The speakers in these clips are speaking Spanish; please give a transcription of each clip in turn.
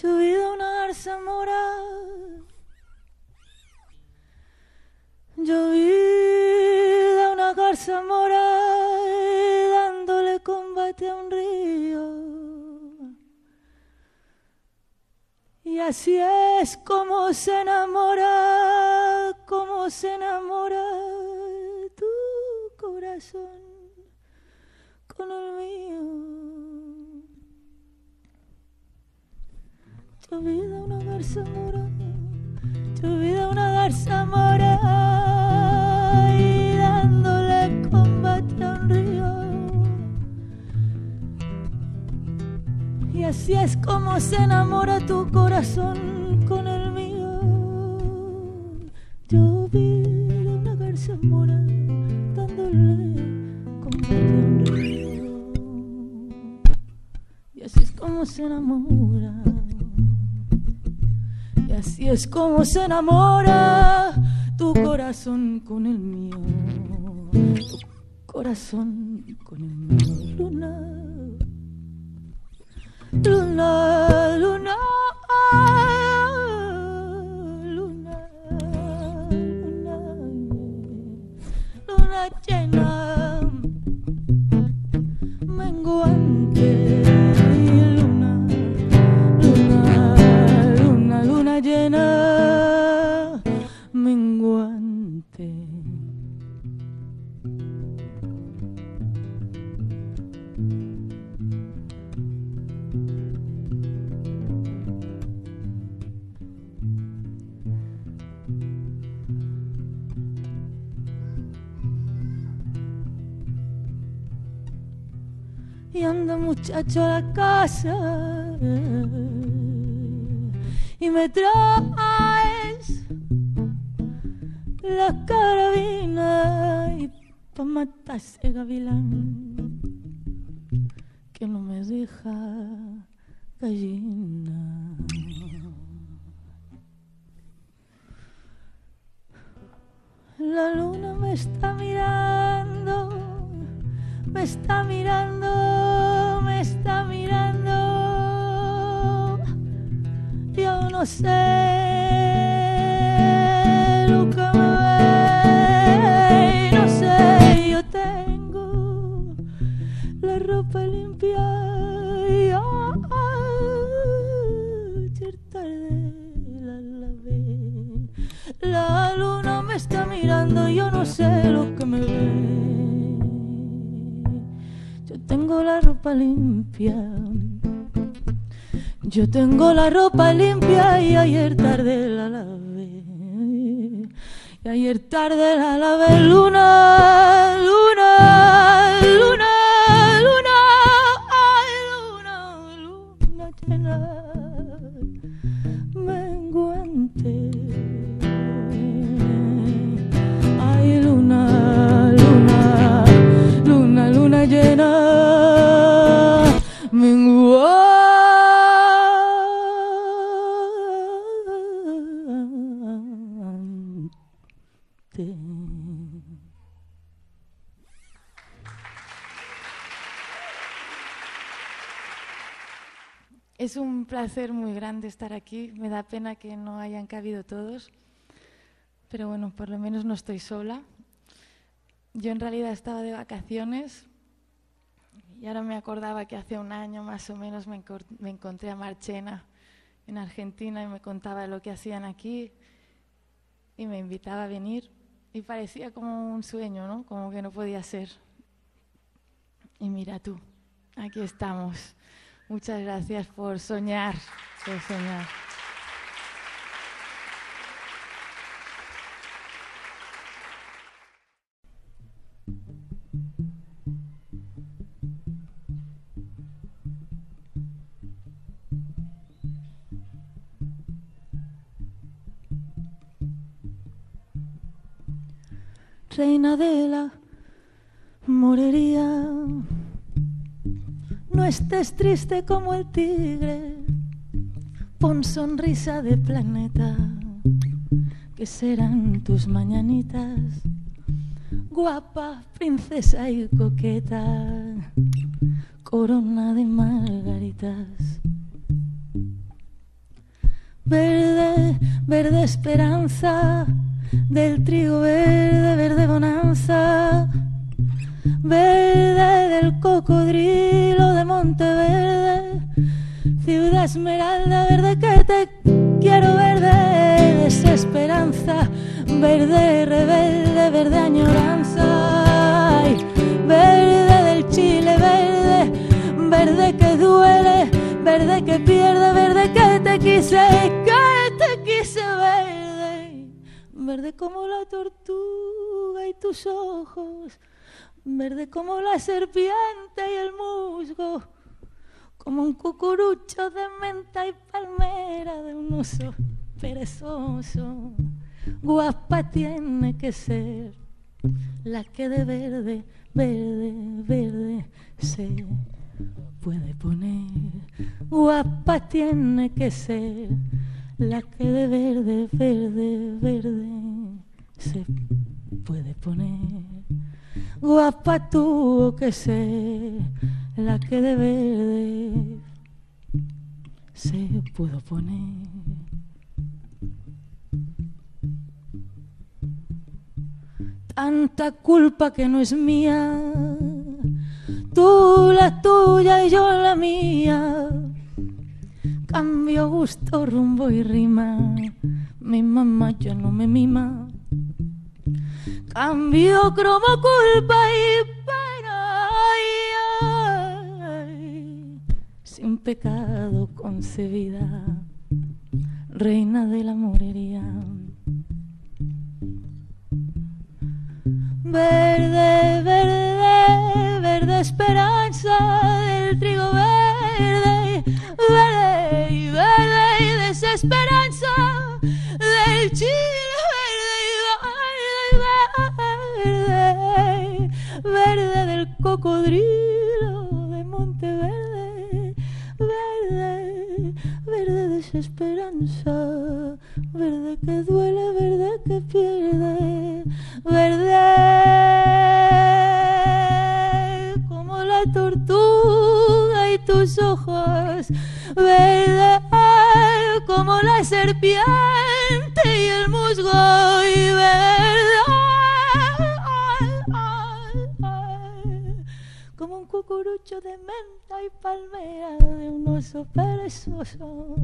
Tu vida una garza mora. Llovida una garza mora dándole combate a un río. Y así es como se enamora, como se enamora tu corazón con el mío. Tu vida una garza mora, tu vida una garza mora y dándole combate a un río. Y así es como se enamora tu corazón con el mío. Yo vi una garza mora dándole combate a un río. Y así es como se enamora. Así es como se enamora tu corazón con el mío. Tu corazón con el mío. Luna. Luna, luna, luna, luna, luna llena, muchacho a la casa y me traes la carabina y pa' matar ese gavilán que no me deja gallina. La luna me está mirando me está mirando, está mirando. Yo no sé lo que me ve, no sé, yo tengo la ropa limpia y ayer tarde la lavé. La luna me está mirando, yo no sé lo que me ve. Tengo la ropa limpia. Yo tengo la ropa limpia y ayer tarde la lavé. Y ayer tarde la lavé. Luna, luna, Es un placer muy grande estar aquí. Me da pena que no hayan cabido todos. Pero bueno, por lo menos no estoy sola. Yo en realidad estaba de vacaciones y ahora me acordaba que hace un año más o menos me, encontré a Marchena en Argentina y me contaba lo que hacían aquí y me invitaba a venir y parecía como un sueño, ¿no? Como que no podía ser. Y mira tú, aquí estamos. Muchas gracias por soñar, por soñar. Reina de la morería, estés triste como el tigre, pon sonrisa de planeta, que serán tus mañanitas, guapa, princesa y coqueta, corona de margaritas. verde, verde esperanza, del trigo verde, verde bonanza, verde del cocodrilo de Monteverde, ciudad esmeralda, verde que te quiero verde, desesperanza, verde rebelde, verde añoranza, verde del Chile, verde, verde que duele, verde que pierde, verde que te quise, que te quise verde, verde como la tortuga y tus ojos, verde como la serpiente y el musgo como un cucurucho de menta y palmera de un oso perezoso. Guapa tiene que ser la que de verde, verde, verde se puede poner. Guapa tiene que ser la que de verde, verde, verde se puede poner. Guapa tuvo que ser la que de verde se pudo poner. Tanta culpa que no es mía, tú la tuya y yo la mía. Cambio gusto, rumbo y rima, mi mamá ya no me mima. Cambio cromo, culpa y pena sin pecado concebida, reina de la morería. Verde, verde, verde esperanza del trigo verde, verde verde y desesperanza del chile cocodrilo de Monteverde verde, verde desesperanza, verde que duele, verde que pierde, verde como la tortuga y tus ojos, verde como la serpiente de menta y palmera de un oso perezoso.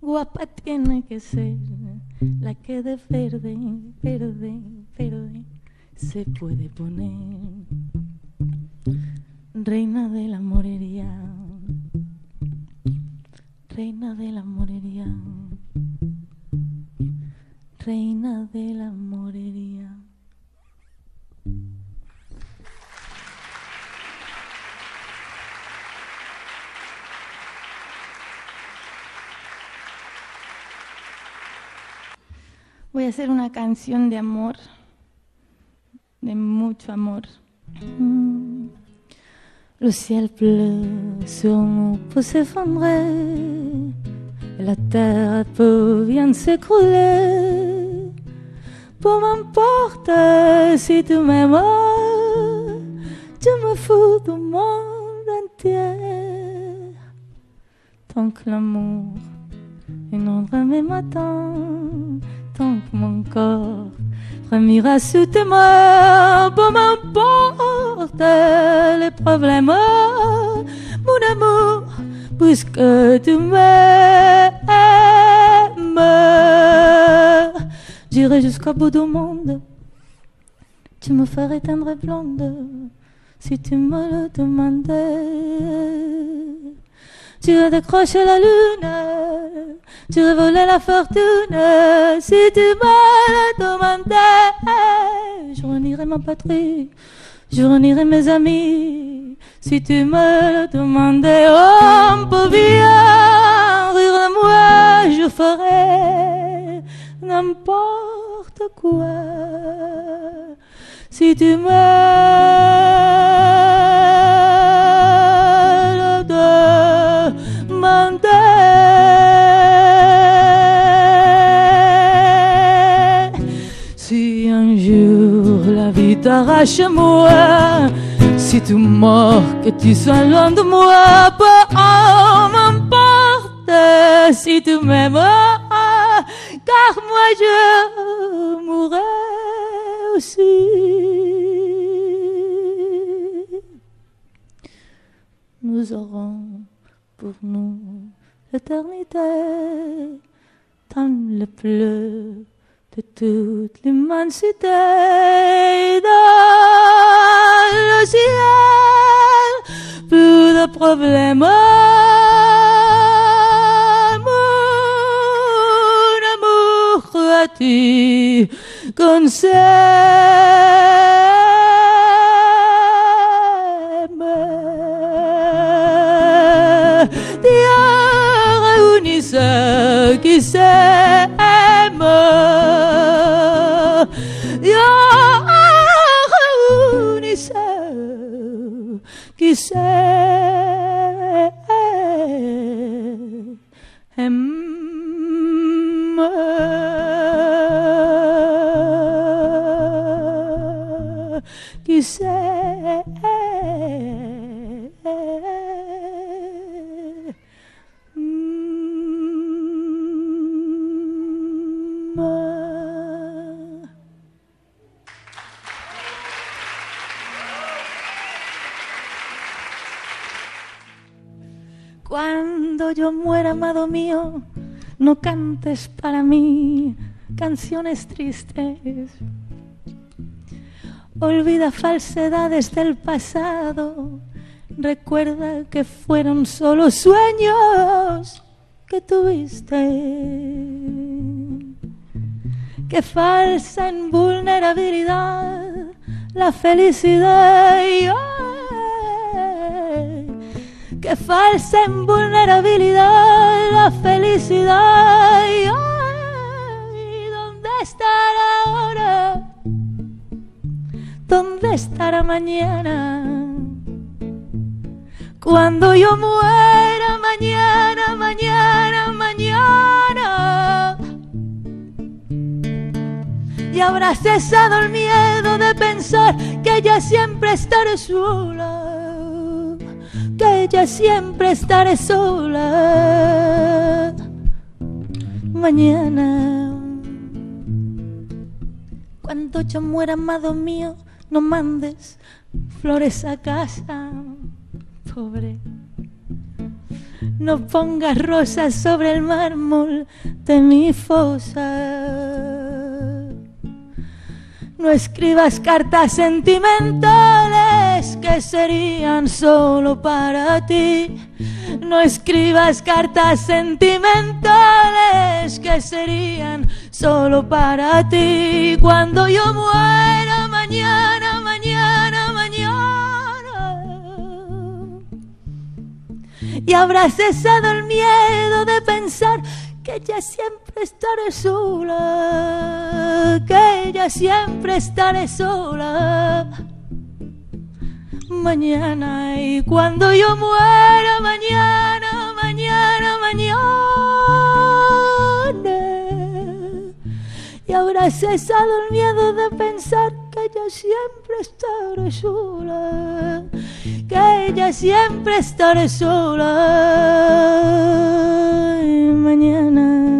Guapa tiene que ser la que de verde, verde, verde se puede poner. Reina de la morería, reina de la morería, reina de la morería. Voy a hacer una canción de amor, de mucho amor. Mm. Le ciel pleut sur nous pour s'effondrer, la terre peu vient de s'écrouler. Peu m'importe si tu m'aimes, tu me fous du monde entier. Tant que l'amour inondera mes matins tant que mon corps frémira sous tes mains, peu m'importe les problèmes, mon amour, puisque tu m'aimes. J'irai jusqu'au bout du monde, tu me ferais tendre blonde si tu me le demandais. Tu as décroché la lune, tu volé la fortune. Si tu me le demandais, je renierai ma patrie, je renierai mes amis. Si tu me le demandais, oh, on peut bien rire de moi, je ferai n'importe quoi. Si tu me t'arrache moi, si tu mords, que tu sois loin de moi, peu m'importe si tu m'aimes, car moi je mourrai aussi. Nous aurons pour nous l'éternité dans le bleu de toute l'immensité dans le ciel. Plus de problèmes, mon amour, crois-tu qu'on s'aime? Dieu réunit ceux qui s'aiment. she said. Emma. Uh, amado mío, no cantes para mí canciones tristes. Olvida falsedades del pasado. Recuerda que fueron solo sueños que tuviste. Que falsa invulnerabilidad la felicidad. ay, que falsa invulnerabilidad la felicidad. Ay, ¿Dónde estará ahora? ¿Dónde estará mañana? Cuando yo muera mañana, mañana, mañana. Y habrá cesado el miedo de pensar que ella siempre estaré sola ella siempre estaré sola mañana. Cuando yo muera, amado mío, no mandes flores a casa, pobre. No pongas rosas sobre el mármol de mi fosa. No escribas cartas sentimentales que serían solo para ti. No escribas cartas sentimentales que serían solo para ti. Cuando yo muera mañana, mañana, mañana. Y habrá cesado el miedo de pensar que ella siempre estaré sola, que ella siempre estaré sola. Mañana y cuando yo muera, mañana, mañana, mañana. Y habrá cesado el miedo de pensar que ella siempre estaré sola, que ella siempre estaré sola. Mañana.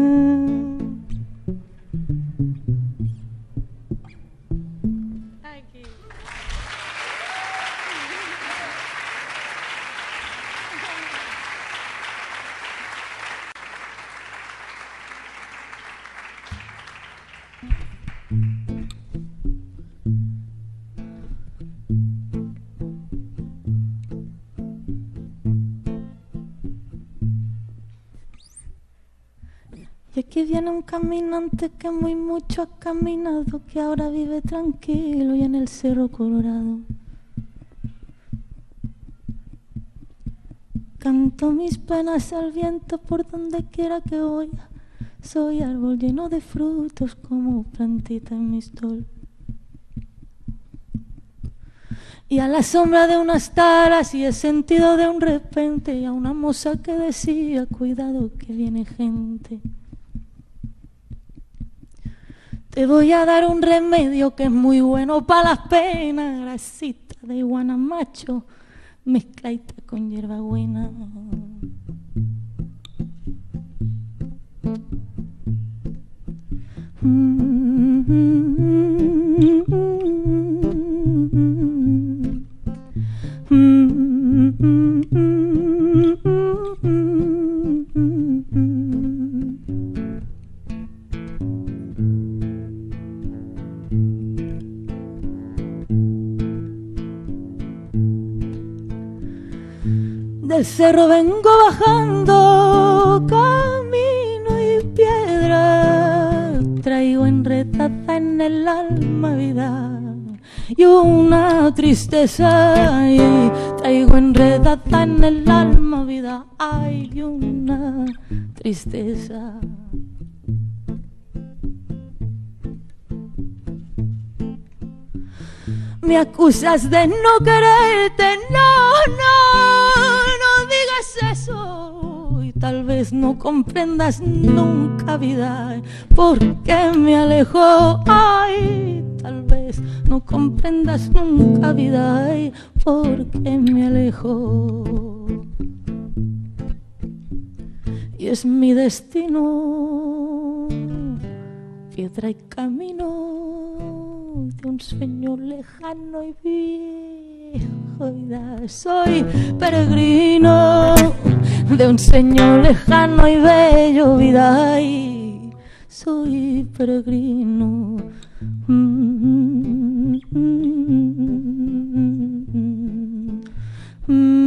Aquí viene un caminante que muy mucho ha caminado, que ahora vive tranquilo y en el Cerro Colorado. Canto mis penas al viento por donde quiera que voy. Soy árbol lleno de frutos como plantita en mi stol. Y a la sombra de unas taras y el sentido de un repente y a una moza que decía, cuidado que viene gente. Te voy a dar un remedio que es muy bueno para las penas, grasita de guanamacho, mezcladita con hierbabuena. Mm-hmm. mm-hmm. mm-hmm. mm-hmm. Del cerro vengo bajando, camino y piedra. Traigo enredada en el alma vida y una tristeza. Y traigo enredada en el alma vida, hay una tristeza. Me acusas de no quererte, no, no, digas eso. Y tal vez no comprendas nunca, vida, por qué me alejo. Ay, tal vez no comprendas nunca, vida, ay, por qué me alejo. Y es mi destino, piedra y camino de un sueño lejano y viejo Soy peregrino de un sueño lejano y bello vida. Y soy peregrino. Mm, mm, mm,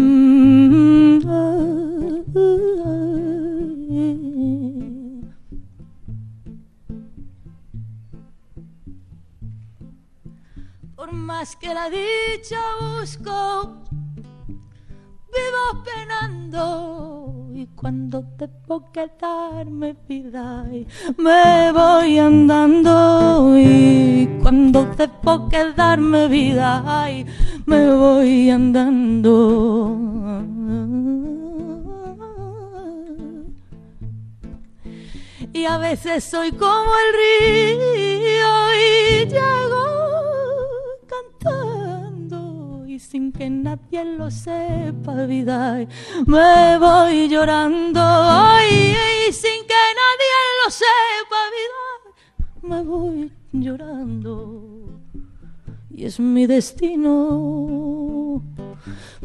más que la dicha busco, vivo penando. Y cuando debo quedarme vida, me voy andando. Y cuando debo quedarme vida, me voy andando. Y a veces soy como el río y llego cantando y sin que nadie lo sepa, vida, me voy llorando. Y, sin que nadie lo sepa, vida, me voy llorando y es mi destino.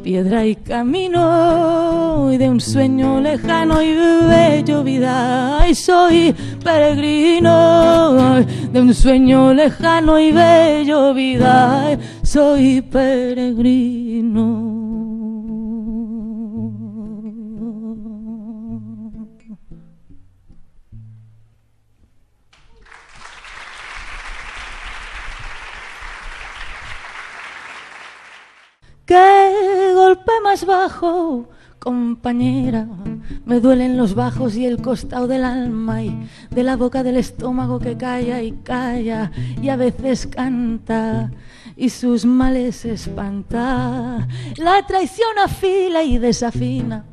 Piedra y camino y de un sueño lejano y bello vida. Soy peregrino de un sueño lejano y bello vida. Soy peregrino. ¡Qué golpe más bajo! Compañera, me duelen los bajos y el costado del alma y de la boca del estómago que calla y calla y a veces canta y sus males espanta. La traición afila y desafina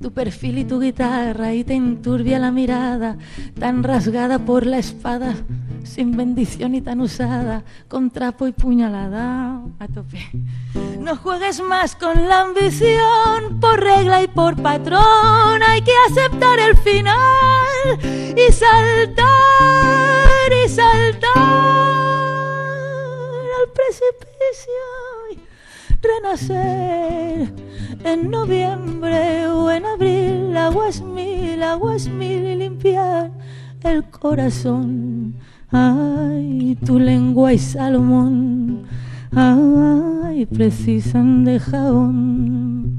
tu perfil y tu guitarra y te enturbia la mirada tan rasgada por la espada sin bendición y tan usada, con trapo y puñalada a tope. No juegues más con la ambición, por regla y por patrón, hay que aceptar el final y saltar y saltar al precipicio renacer. En noviembre o en abril, aguas mil, aguas mil y limpiar el corazón. Ay, tu lengua y Salomón, ay, precisan de jabón.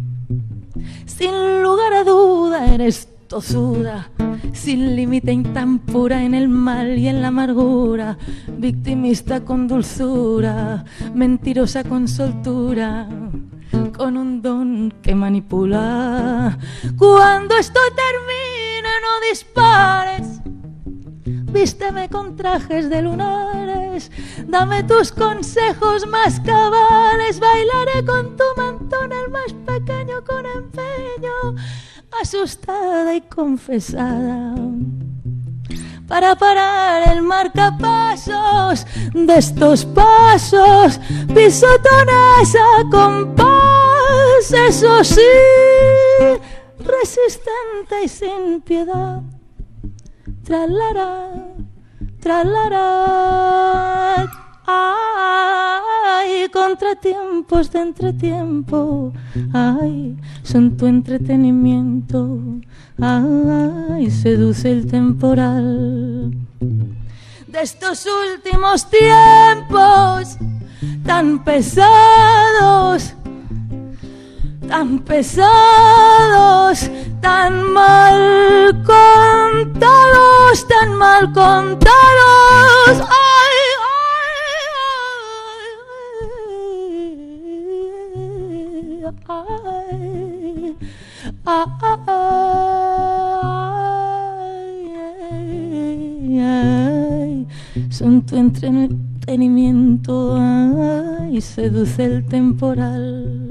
Sin lugar a duda eres sin límite y tan pura en el mal y en la amargura, victimista con dulzura, mentirosa con soltura, con un don que manipula. Cuando esto termine, no dispares vísteme con trajes de lunares, dame tus consejos más cabales, bailaré con tu mantón el más pequeño con empeño, asustada y confesada. Para parar el marcapasos de estos pasos, pisotones a compás, eso sí, resistente y sin piedad tralara, tralará. Contratiempos de entretiempo, ay, son tu entretenimiento, ay, seduce el temporal. De estos últimos tiempos tan pesados, tan pesados, tan mal contados, tan mal contados. Ay, son tu entretenimiento y seduce el temporal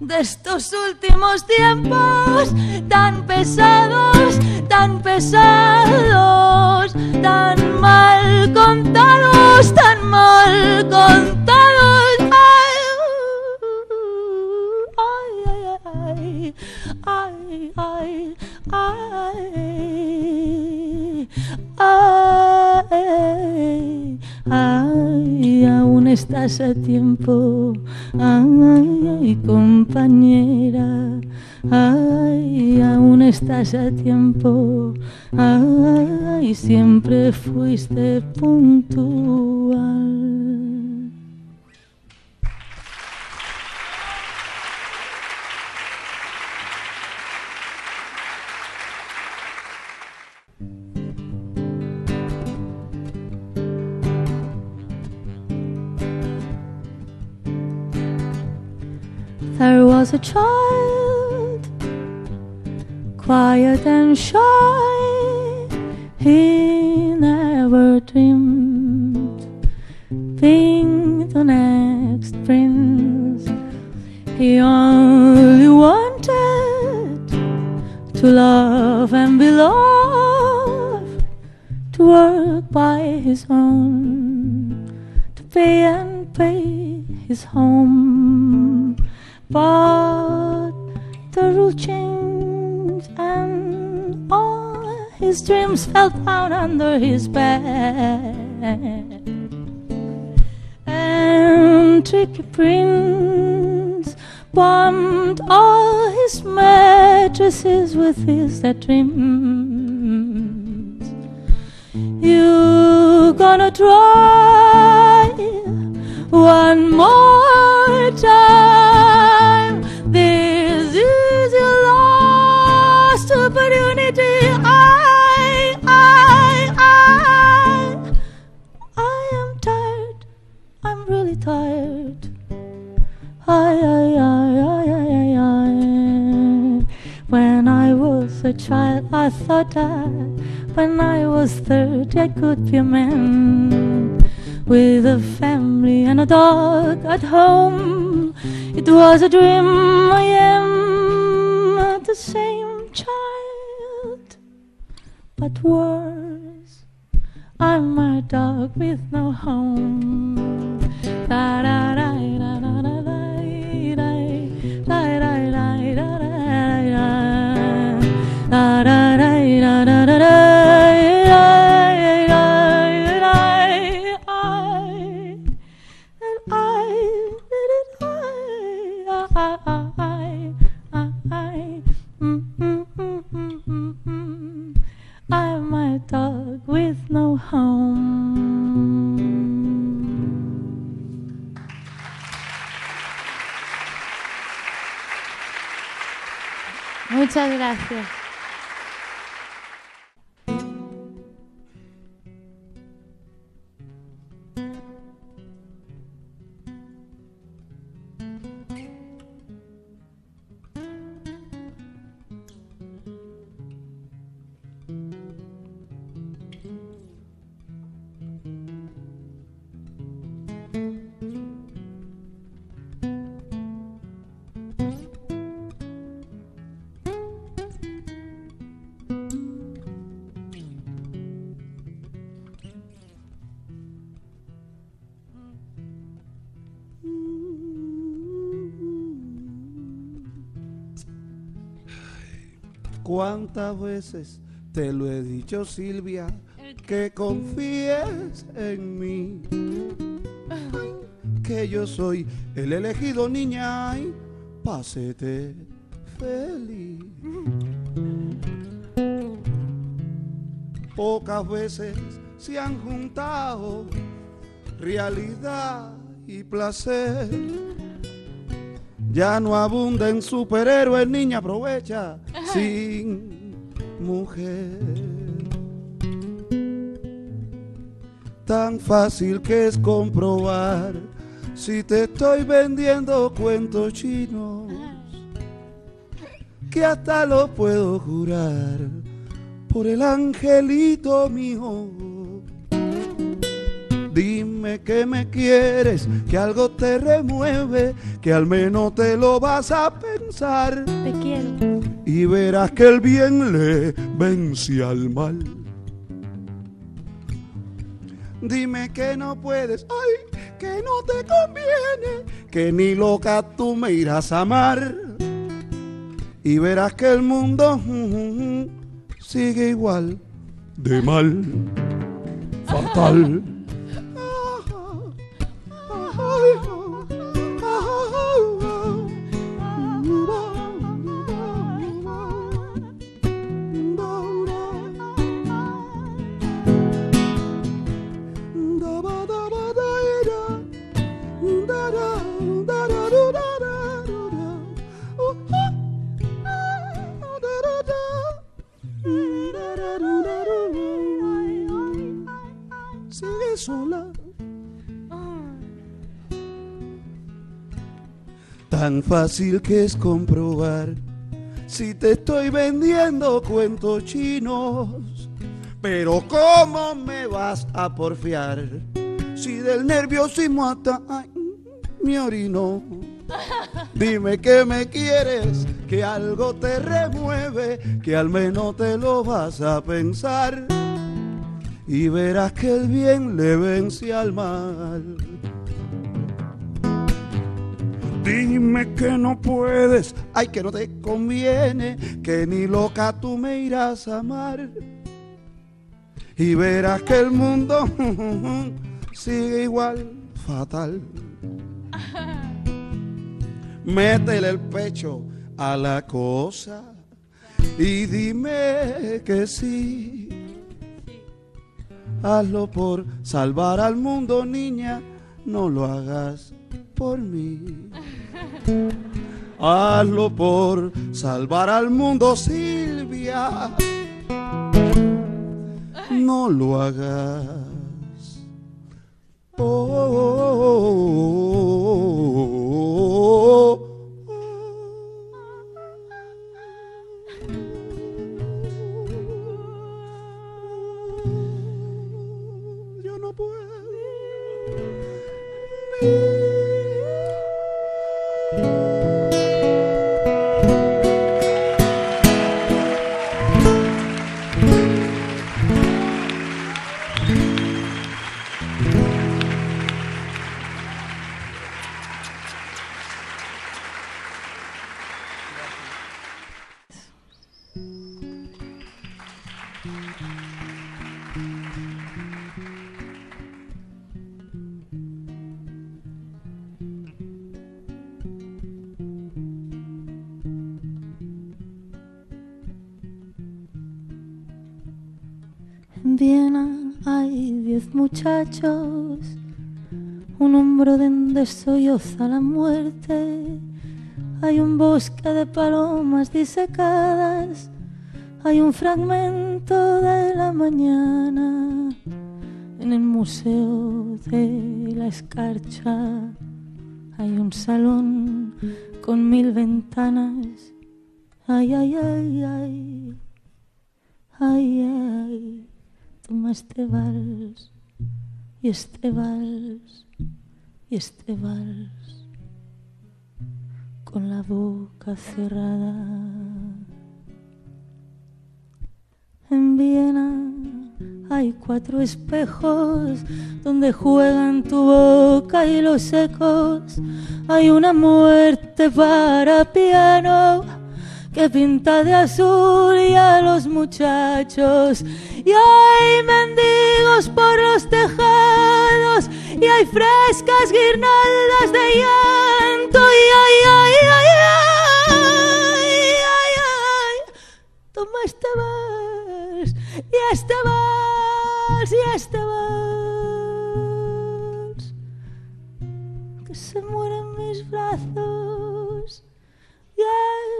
de estos últimos tiempos tan pesados, tan pesados, tan mal contados, tan mal contados. Ay, ay, ay, ay, aún estás a tiempo Ay, compañera, ay, aún estás a tiempo. Ay, siempre fuiste puntual. Was a child, quiet and shy. He never dreamed being the next prince. He only wanted to love and be loved, to work by his own, to pay and pay his home. But the rule changed and all his dreams fell down under his bed. And Tricky Prince bombed all his mattresses with his dead dreams. You gonna try one more time. Tired. When I was a child, I thought that when I was thirty, I could be a man with a family and a dog at home. It was a dream. I am the same child, but worse. I'm a dog with no home. Home. Muchas gracias. ¿Cuántas veces te lo he dicho Silvia, que confíes en mí. Que yo soy el elegido niña y pásete feliz. Pocas veces se han juntado realidad y placer. Ya no abunda en superhéroes, niña, aprovecha sin mujer. Tan fácil que es comprobar si te estoy vendiendo cuentos chinos, que hasta lo puedo jurar por el angelito mío. Dime que me quieres, que algo te remueve, que al menos te lo vas a pensar. Te quiero. Y verás que el bien le vence al mal. Dime que no puedes, ay, que no te conviene, que ni loca tú me irás a amar. Y verás que el mundo sigue igual de mal, fatal. Sigue sola. Tan fácil que es comprobar si te estoy vendiendo cuentos chinos. Pero ¿cómo me vas a porfiar si del nerviosismo hasta ay, me orino? Dime que me quieres, que algo te remueve, que al menos te lo vas a pensar y verás que el bien le vence al mal. Dime que no puedes, ay que no te conviene, que ni loca tú me irás a amar. Y verás que el mundo sigue igual fatal. Métele el pecho a la cosa y dime que sí. Hazlo por salvar al mundo, niña, no lo hagas por mí. Hazlo por salvar al mundo, Silvia. No lo hagas. Oh, En Viena hay diez muchachos, un hombro donde solloza la muerte. Hay un bosque de palomas disecadas, hay un fragmento de la mañana en el museo de la escarcha. Hay un salón con mil ventanas. Ay, ay, ay, ay. Ay, ay, toma este vals y este vals y este vals con la boca cerrada. En Viena hay cuatro espejos donde juegan tu boca y los ecos. Hay una muerte para piano que pinta de azul y a los muchachos. Y hay mendigos por los tejados y hay frescas guirnaldas de llanto. Y ay, ay, ay, ay, ay, ay. Toma este vals y este vals y este vals. Que se mueren mis brazos. Y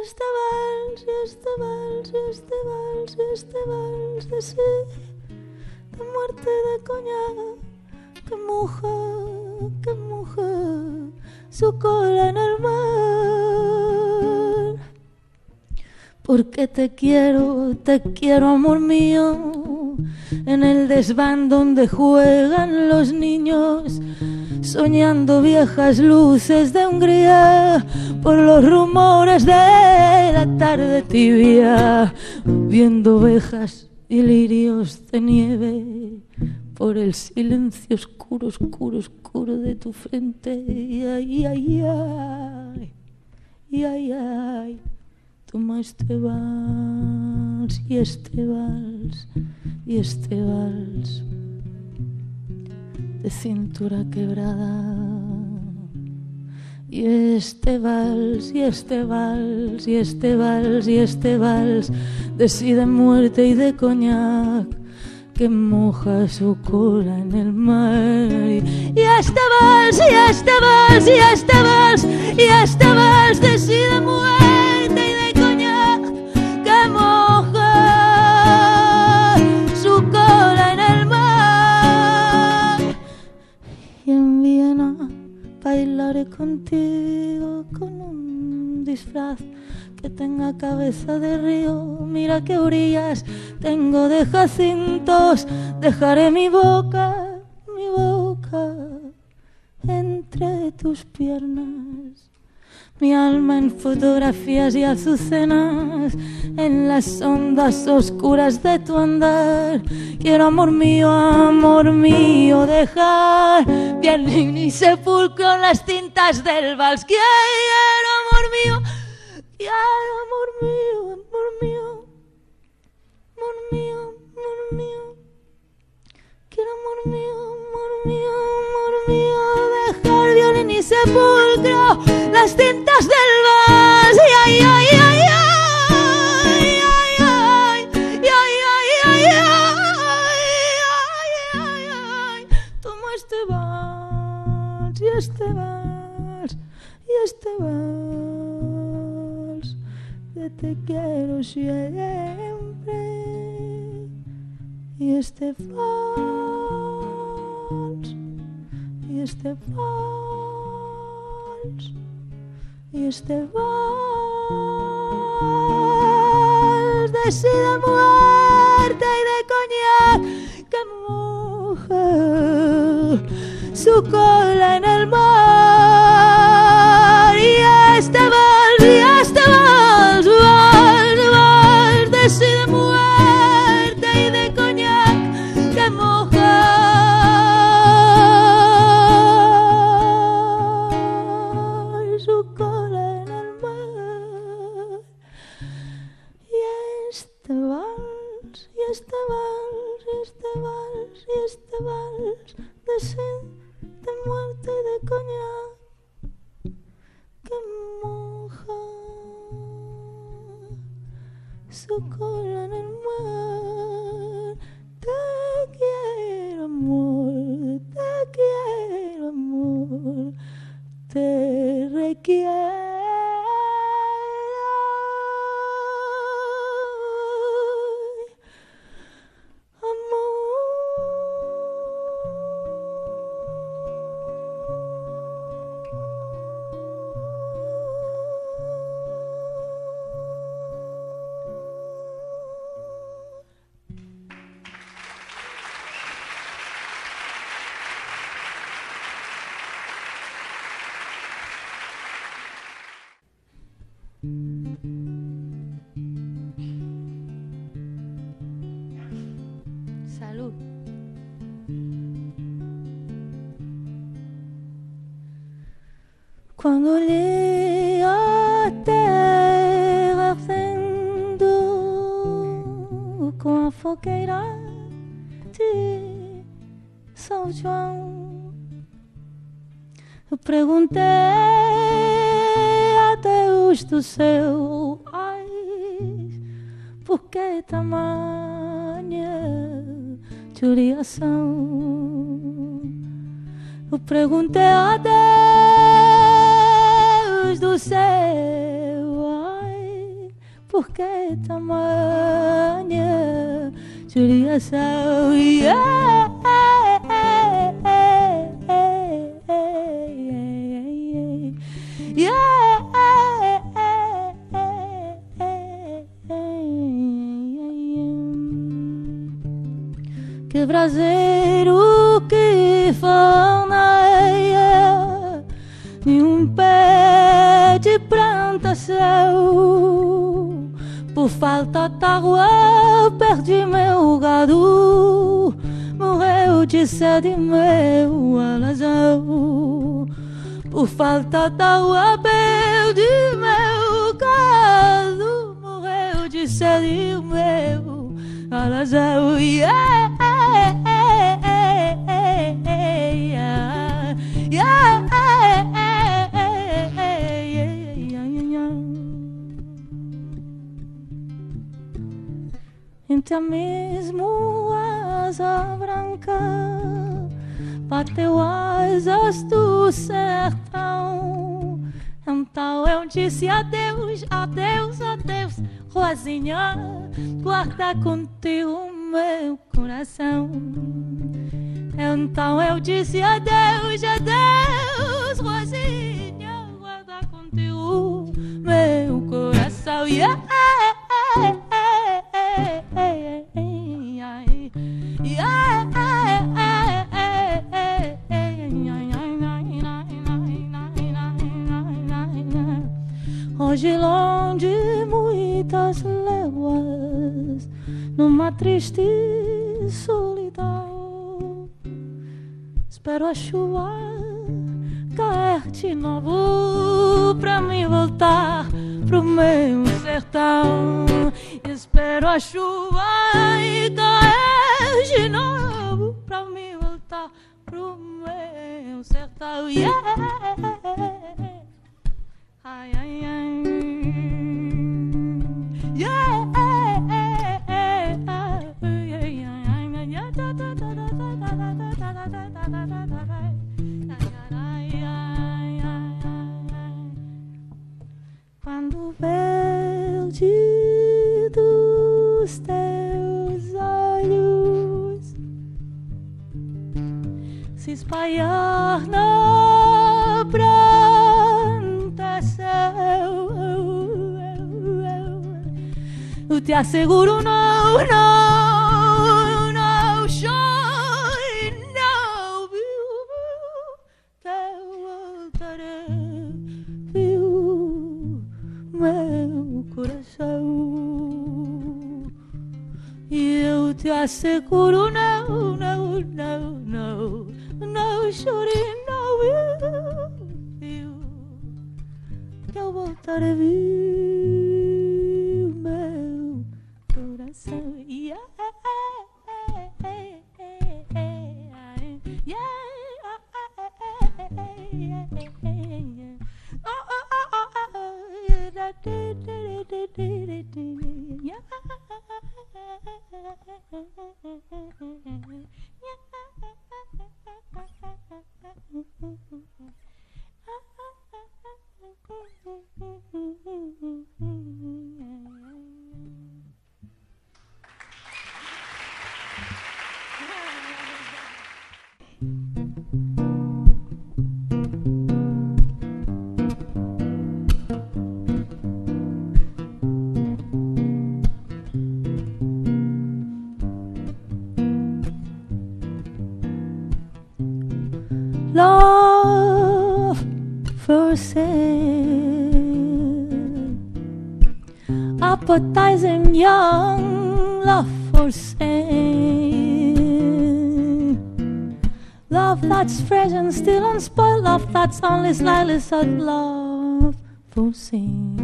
este vals, y este vals, y este vals, y este vals de sí, de muerte de coñac, que moja, que moja su cola en el mar. Porque te quiero, te quiero, amor mío, en el desván donde juegan los niños, soñando viejas luces de Hungría por los rumores de la tarde tibia, viendo ovejas y lirios de nieve por el silencio oscuro, oscuro, oscuro de tu frente. Ay, ay, ay, y ay, ay. Toma este vals y este vals y este vals de cintura quebrada. Y este vals, y este vals, y este vals, y este vals de sí de muerte y de coñac que moja su cola en el mar. Y este vals, y este vals, y este vals, y este vals de sí de muerte bailaré contigo con un disfraz que tenga cabeza de río. Mira qué orillas tengo de jacintos. Dejaré mi boca, mi boca entre tus piernas. Mi alma en fotografías y azucenas, en las ondas oscuras de tu andar. Quiero, amor mío, amor mío, dejar violín y sepulcro en las tintas del vals. Quiero, amor mío, quiero, amor mío, amor mío, amor mío, amor mío. Quiero, amor mío, amor mío, amor mío, las tintas del vals. Ay, ay, ay, ay, ay, ay, ay, ay, ay, ay. Toma este vals y este vals y este vals que te quiero siempre y este vals y este vals y este vals de sí de muerte y de coñac que moja su cola en el mar. Y este vals perguntei a Deus do céu, ai, por que tamanha judiação? Yeah, Que braseiro que faneia plantação. Por falta d'água perdi meu gado, morreu de sede meu alazão. Por falta d'água perdi meu gado, morreu de sede meu alazão. Yeah, yeah, Então mesmo asa branca bateu asas do sertão. Então eu disse adeus, adeus, adeus, Rosinha, guarda contigo meu coração. Então eu disse adeus, adeus, Rosinha, guarda contigo meu coração. Yeah, Hoje longe muitas léguas numa triste solidão. Espero a chuva cair de novo pra me voltar pro meu sertão. Espero a chuva cair de novo pra me voltar pro meu sertão. Yeah. Ai, ai, ai. Quando verde dos teus olhos se espalhar na plantação, eu te asseguro não, não, não chore, não, viu, eu voltarei, viu, meu coração. E eu te asseguro, appetizing young love for sale. Love that's fresh and still unspoiled, love that's only slightly sad, love for sale.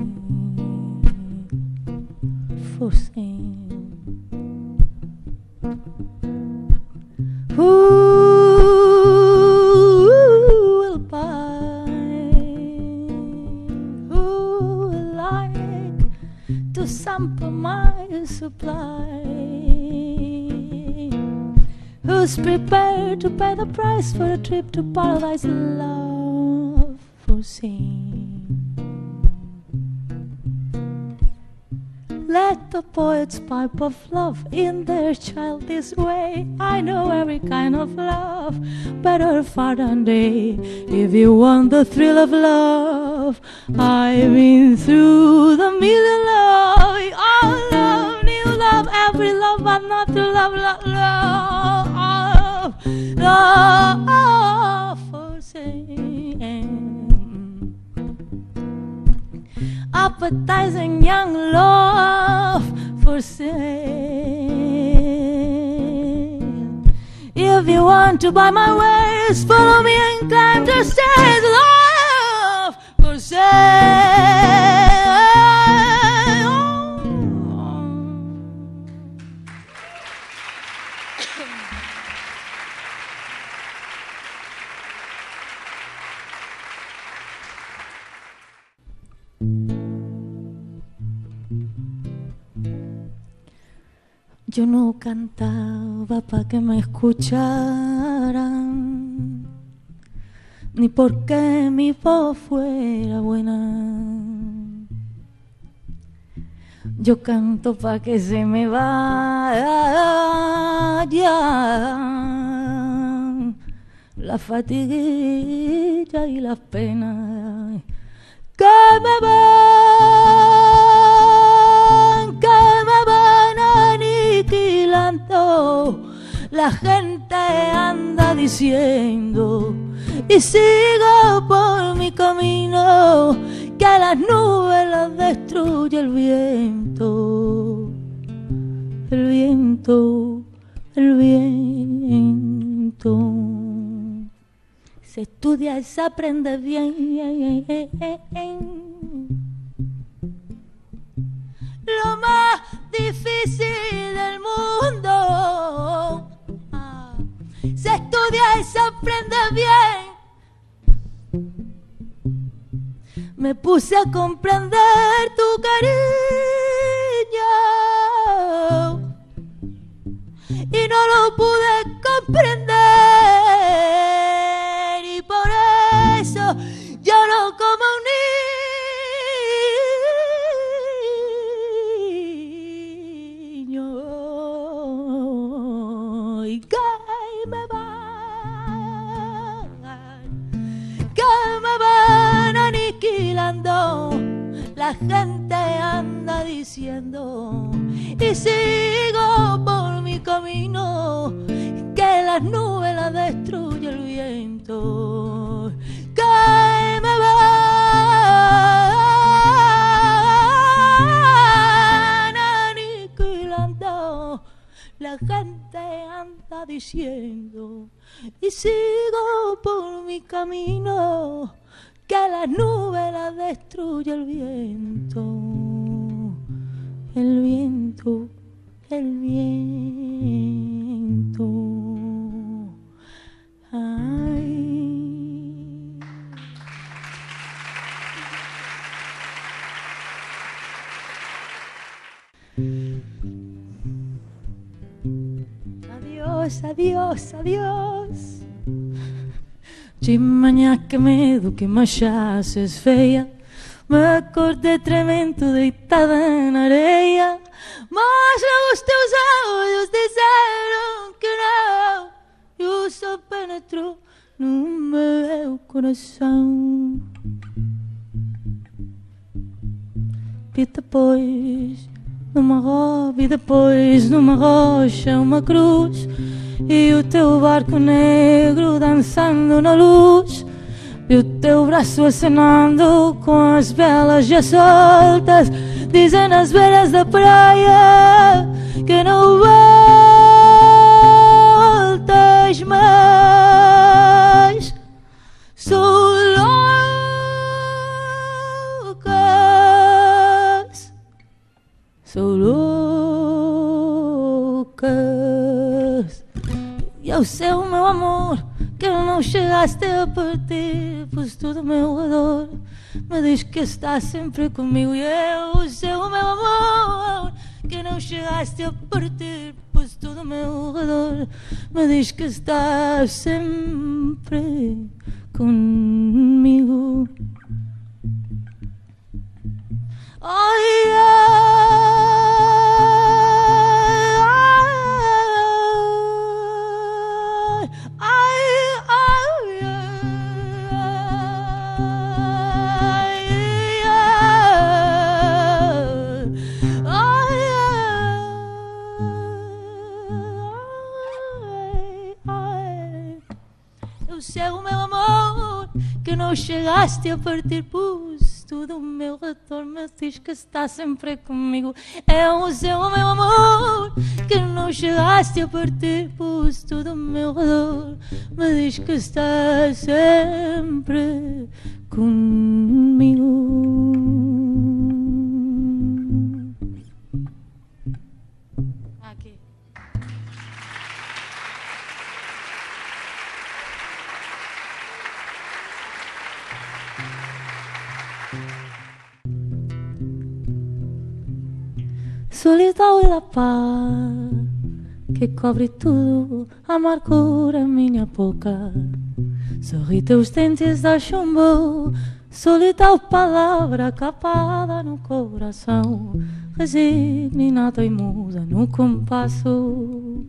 To sample my supply. Who's prepared to pay the price for a trip to paradise? Love for sin. Let the poets pipe of love in their childish way. I know every kind of love better far than they. If you want the thrill of love, I've been through the million love. All love, new love, every love, but not to love, love, love, love for sale appetizing young love for sale. If you want to buy my wares, follow me and climb the stairs. Love Yo no cantaba para que me escucharan, ni porque mi voz fuera buena. Yo canto para que se me vaya la fatiga y las penas que me van, que me van aniquilando. La gente anda diciendo y sigo por mi camino que las nubes las destruye el viento, el viento, el viento. Se estudia y se aprende bien. Lo más difícil del mundo. Se estudia y se aprende bien. Me puse a comprender tu cariño y no lo pude comprender la gente anda diciendo y sigo por mi camino que las nubes las destruye el viento que me van aniquilando. La gente anda diciendo y sigo por mi camino que las nubes las destruye el viento el viento, el viento. Ay. Adiós, adiós, adiós. De manhã que medo que me achases feia. Me acordei tremendo deitada na areia. Mas os teus olhos disseram que não E o sol penetrou no meu coração. E depois numa roda E depois numa rocha uma cruz E o teu barco negro dançando na luz E o teu braço acenando com as velas já soltas Dizem as beiras da praia que não voltas mais Eu o meu amor que não chegaste a partir Pois tudo meu redor me diz que está sempre comigo E eu o meu amor chegaste a partir, pois tudo meu redor me diz que estás sempre comigo. Ai, ai, não chegaste a partir, pois tudo o meu retorno me diz que está sempre comigo. Sei o meu amor que não chegaste a partir, pois tudo o meu redor me diz que está sempre comigo. Solidão e a paz que cobre tudo, amargura minha boca. Sorri teus dentes da chumbo, solidão, palavra capada no coração. Resignada e muda no compasso,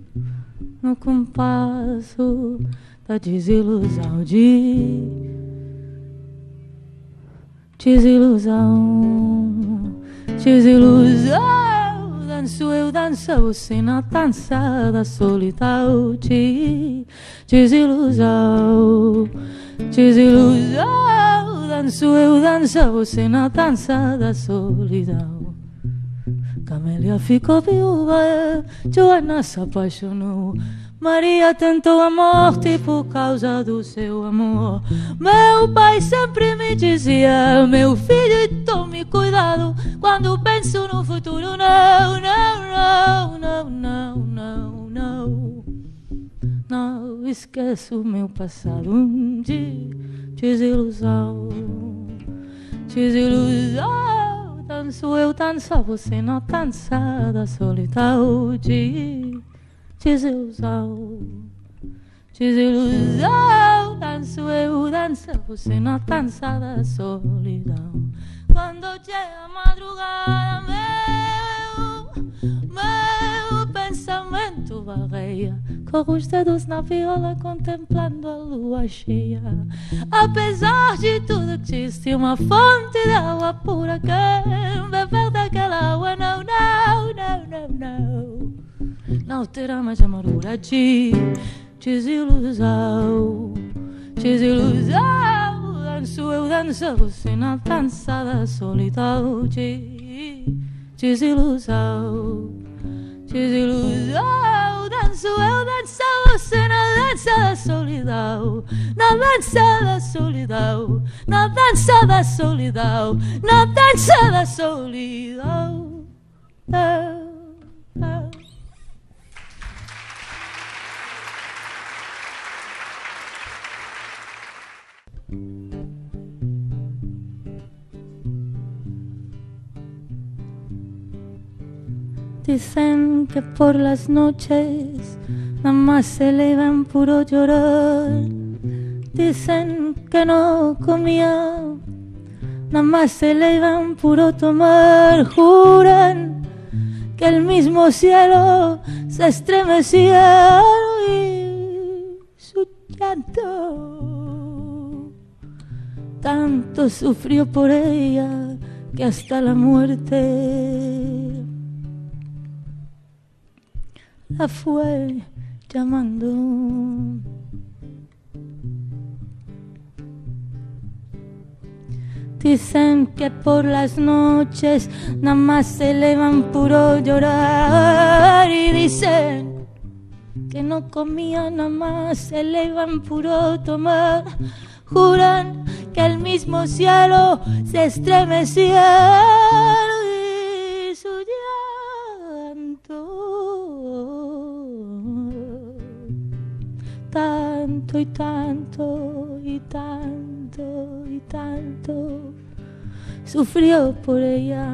no compasso da desilusão de desilusão, desilusão. danzo, eu danzo, você na dança da solidão de desilusão, desilusão. Danço, eu danço, você na dança da solidão. Camélia ficou viúva, Joana se apaixonou. Maria tentou a morte por causa do seu amor. Meu pai sempre me dizia: Meu filho, tome cuidado quando penso no futuro. Não, não, não, não, não, não, não. Não esqueço meu passado de desilusão. Desilusão. Danço eu, dança você na dança da solidão. De desilusão. Desilusão. Danço eu, dança você na dança da solidão. Quando chega a madrugada, meu, meu pensamento vagueia. Corro os dedos na viola contemplando a lua cheia. Apesar de tudo, existe uma fonte de água pura. Quem beber daquela água, não, não, não, não, não. Não terá mais amargura de desilusão, desilusão. Danço eu, dança você na dança da solidão de desilusão, desilusão. Danço eu, dança você na dança da solidão, na dança da solidão, na dança da solidão, na dança da solidão. Oh, oh. Dicen que por las noches nada más se elevan puro llorar. Dicen que no comía, nada más se elevan puro tomar. Juran que el mismo cielo se estremecía oír su llanto. Tanto sufrió por ella que hasta la muerte la fue llamando. Dicen que por las noches nada más se elevan puro llorar y dicen que no comían nada más se elevan puro tomar. Juran que el mismo cielo se estremecía Tanto y tanto y tanto y tanto sufrió por ella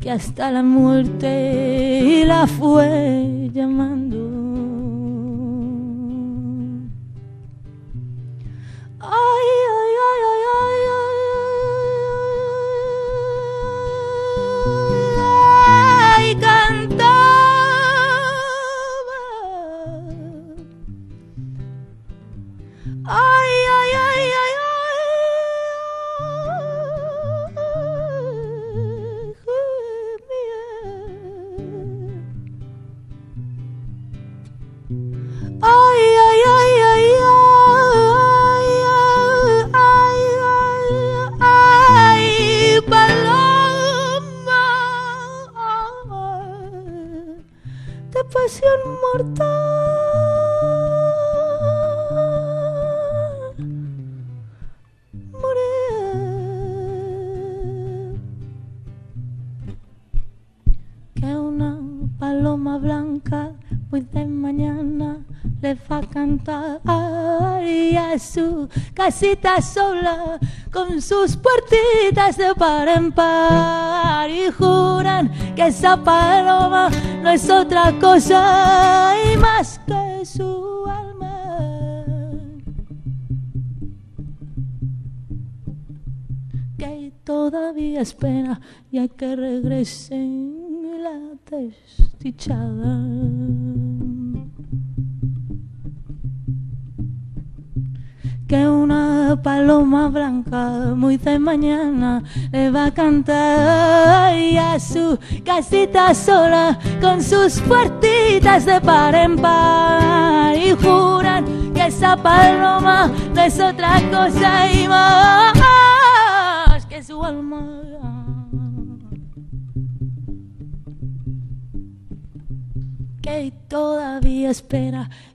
que hasta la muerte la fue llamando. Ay, ay, ay, ay, ay, ay, pasión mortal. Morir. Que una paloma blanca muy de mañana le va a cantar ay, a su casita sola con sus puertitas de par en par y juran que esa paloma no es otra cosa y más que su alma. que todavía espera ya que regresen la desdichada. Que una paloma blanca muy de mañana le va a cantar y a su casita sola con sus puertitas de par en par y juran que esa paloma no es otra cosa y más que su alma. Que todavía espera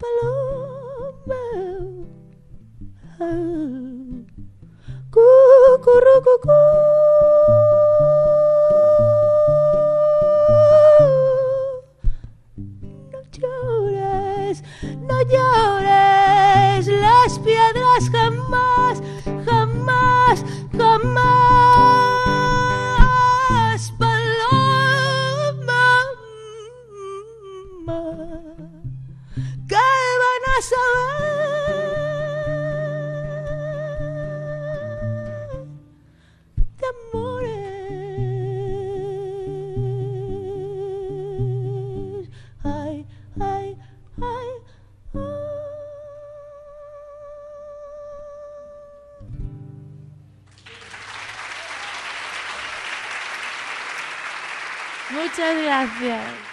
Paloma. Cucurrucucú. No llores, no llores, las piedras jamás, jamás, jamás, saber de amores? Ay, ay, ay, Muchas gracias.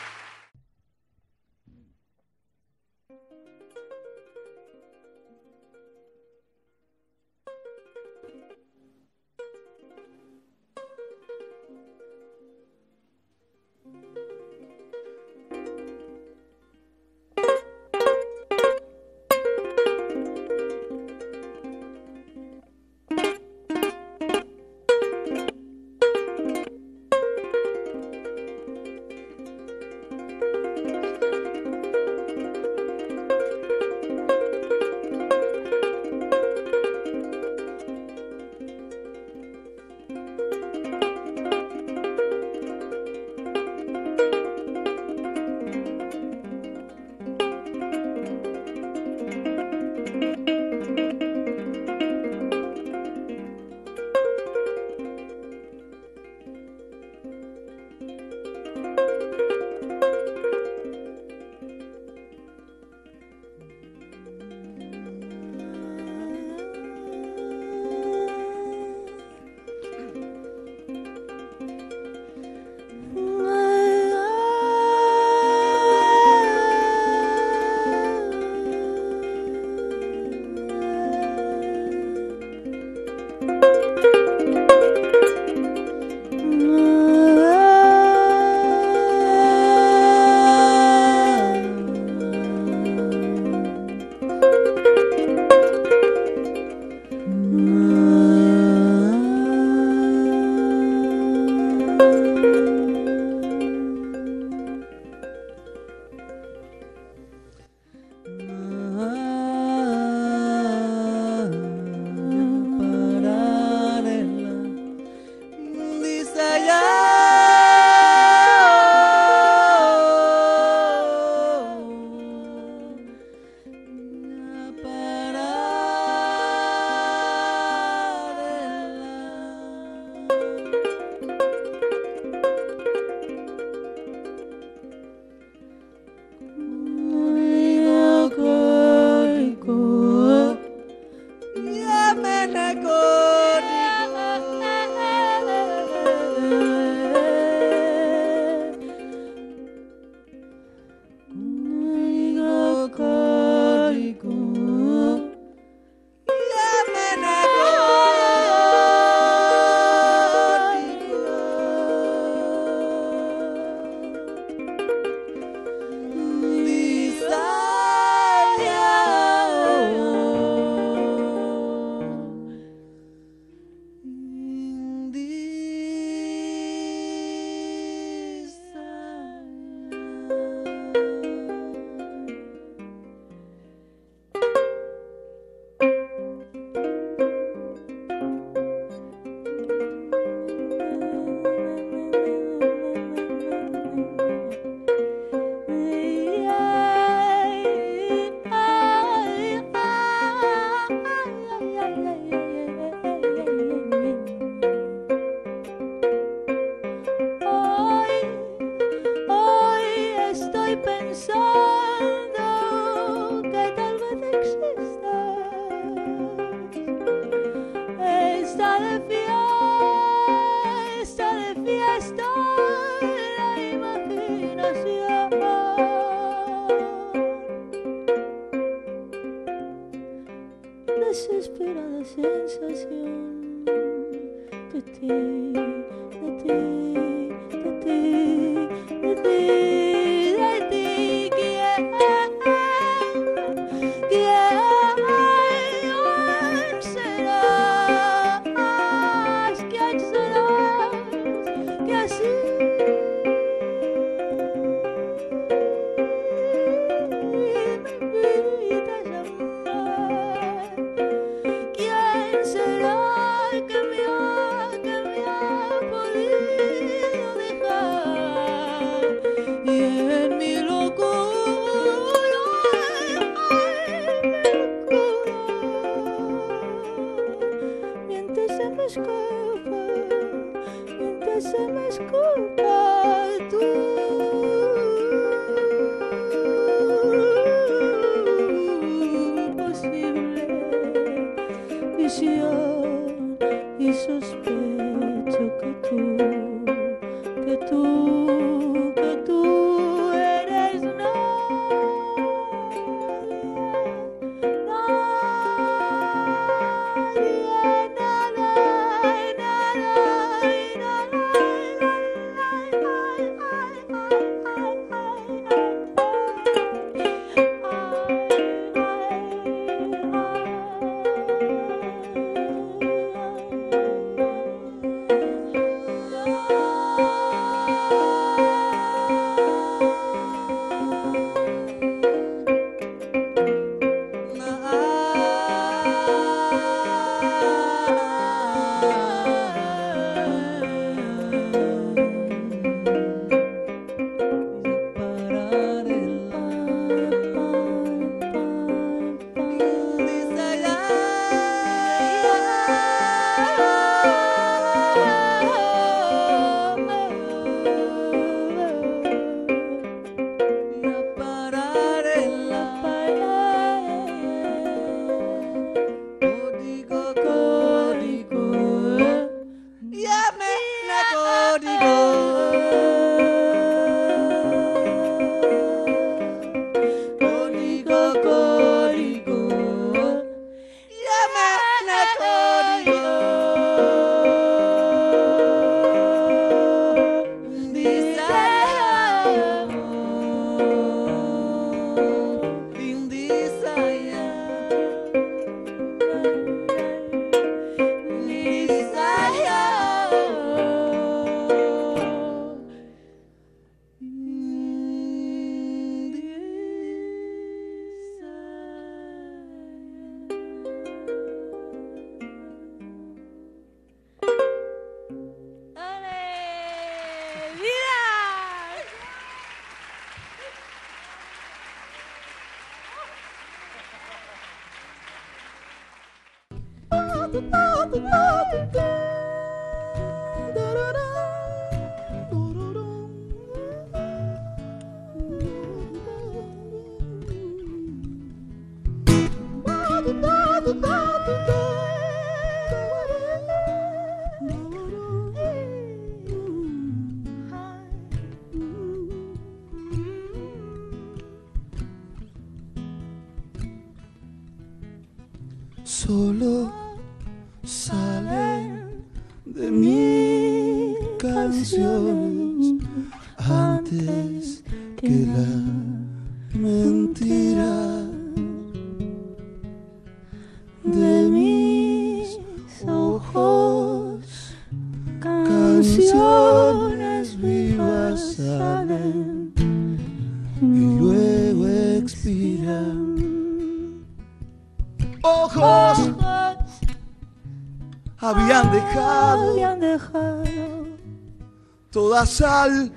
Sal.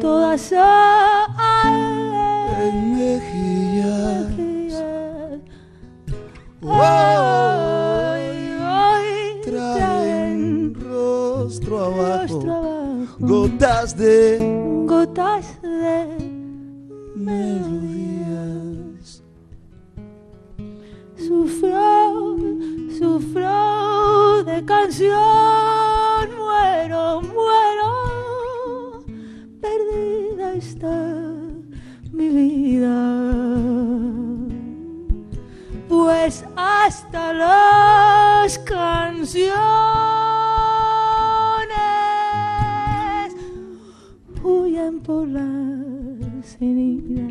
Toda sal las canciones huyen por las heridas.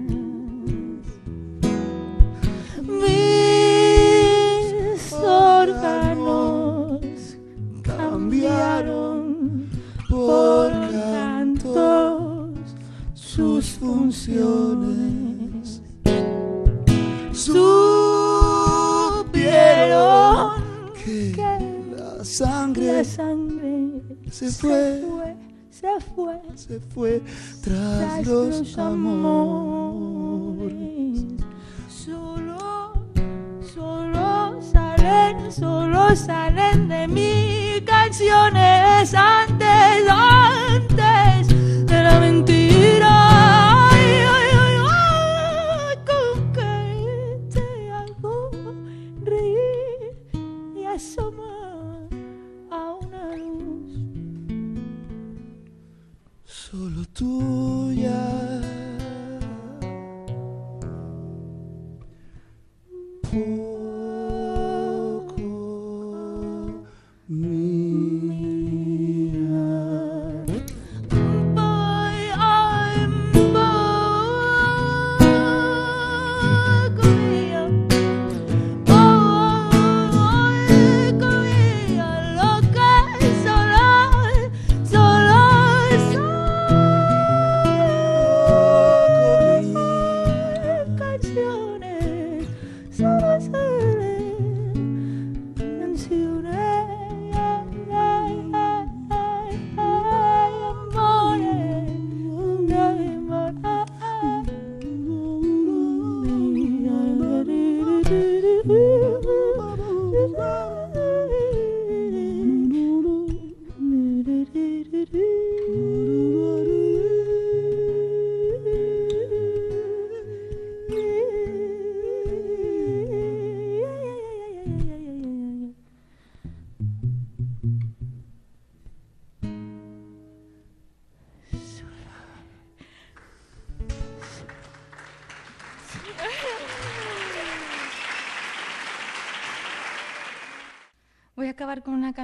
Sangre sangre se fue, se fue se fue tras tras los los amores. amores. Solo, solo salen, solo salen de mí canciones antes, antes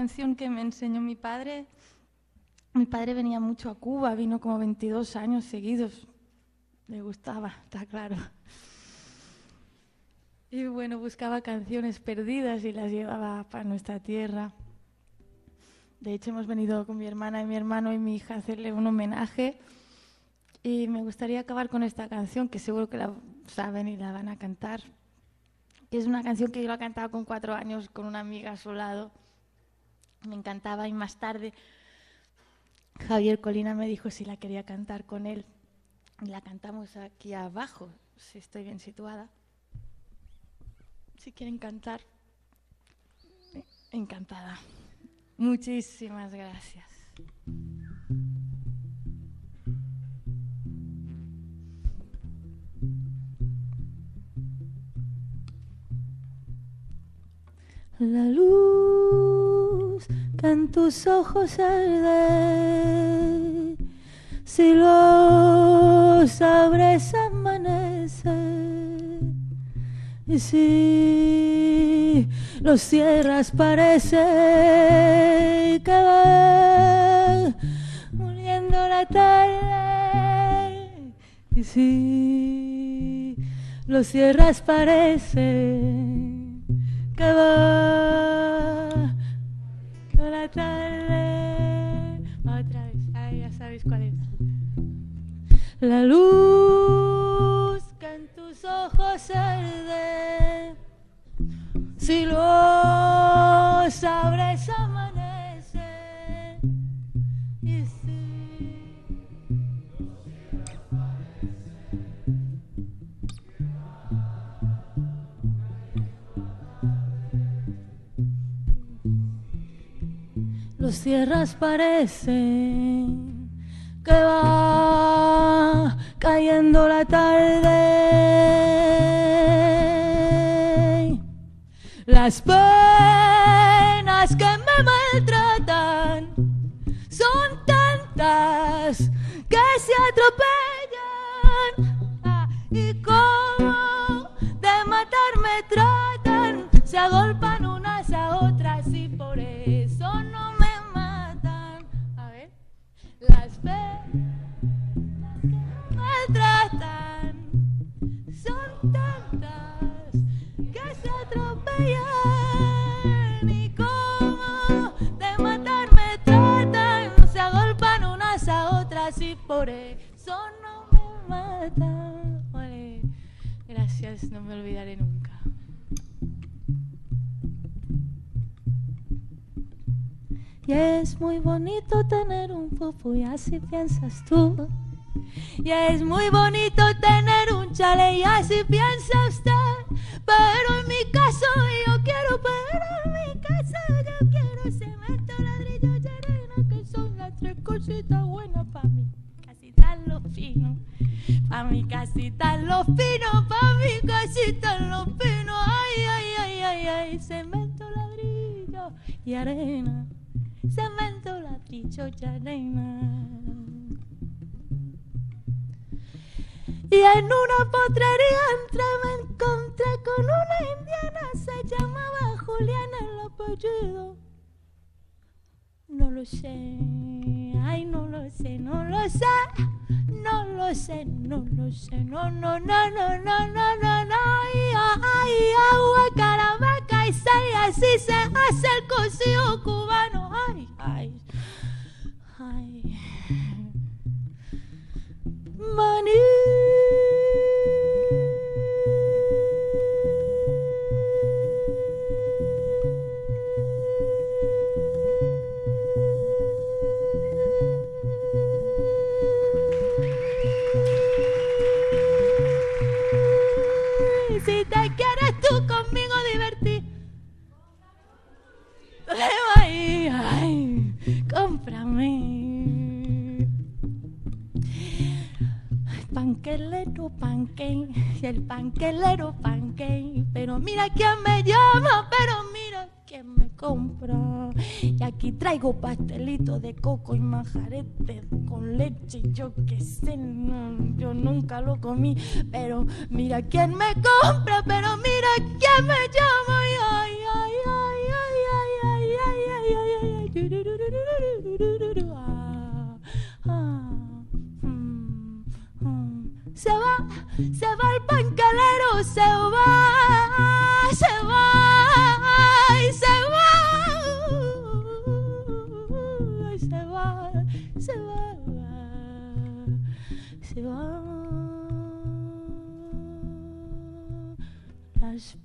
canción que me enseñó mi padre. Mi padre venía mucho a Cuba, vino como 22 años seguidos. Le gustaba, está claro. Y bueno, buscaba canciones perdidas y las llevaba para nuestra tierra. De hecho, hemos venido con mi hermana y mi hermano y mi hija a hacerle un homenaje. Y me gustaría acabar con esta canción, que seguro que la saben y la van a cantar. Es una canción que yo la cantaba con cuatro años con una amiga a su lado. Me encantaba y más tarde Javier Colina me dijo si la quería cantar con él. La cantamos aquí abajo, si estoy bien situada. Si quieren cantar, encantada. Muchísimas gracias. La luz en tus ojos arde, si los abres amanece, y si los cierras parece que va muriendo la tarde, y si los cierras parece que va con la tarde. Otra vez, ahí ya sabéis cuál es. La luz que en tus ojos arde, si los abres amanece. Los cierras parecen que va cayendo la tarde. Las penas que me maltratan son tantas que se atropellan. Es muy bonito tener un fufu y así piensas tú. Y es muy bonito tener un chale y así piensa usted. Pero en mi caso yo quiero, pero en mi caso yo quiero cemento, ladrillo y arena, que son las tres cositas buenas para mí. Casita en lo fino, pa' mi casita en lo fino, pa' mi casita en lo fino. Ay, ay, ay, ay, ay, cemento, ladrillo y arena. Cemento, ladrillo y arena. Y en una potrería entré, me encontré con una indiana, se llamaba Juliana el apellido. No lo sé, ay, no lo sé, no lo sé, no lo sé, no lo sé, no, no, no, no, no, no, no, no, ay, agua, carameca y seis, así se hace el cocido cubano, ay, ay, ay. Traigo pastelitos de coco y majarete con leche. Yo qué sé, no, yo nunca lo comí. Pero mira quién me compra, pero mira quién me llama. Ay, ay, ay, ay, ay, ay, ay, ay, ay. Ah, ah, mm, mm. Se va, se va el pancalero, se va, se va, se va,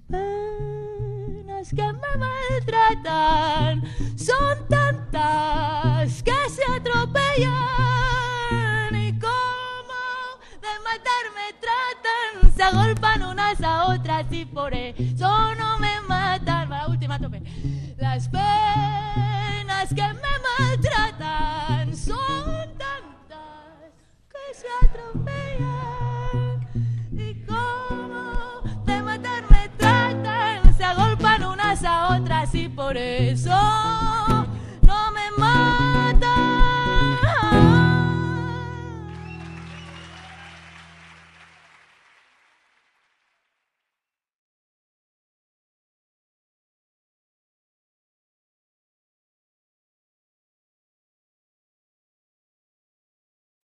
penas que me maltratan son tantas que se atropellan y como de matarme tratan, se agolpan unas a otras y por eso no me matan. Va, La última tope. Las penas que me maltratan son tantas que se atropellan por eso